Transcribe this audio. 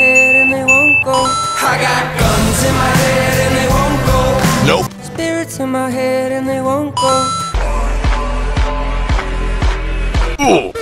head and they won't go. I got guns in my head and they won't go. Nope. Spirits in my head and they won't go. Ooh.